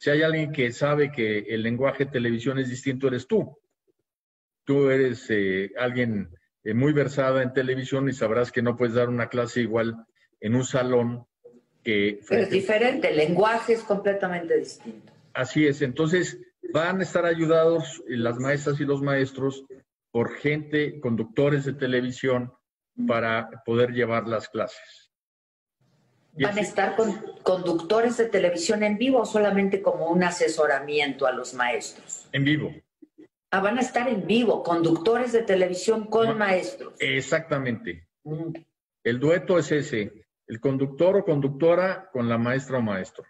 Si hay alguien que sabe que el lenguaje de televisión es distinto, eres tú. Tú eres eh, alguien eh, muy versada en televisión y sabrás que no puedes dar una clase igual en un salón que... Pero es diferente, el lenguaje es completamente distinto. Así es, entonces van a estar ayudados las maestras y los maestros por gente, conductores de televisión, para poder llevar las clases. ¿Van a estar con conductores de televisión en vivo o solamente como un asesoramiento a los maestros? En vivo. Ah, van a estar en vivo, conductores de televisión con maestros. Exactamente. Mm. El dueto es ese, el conductor o conductora con la maestra o maestro.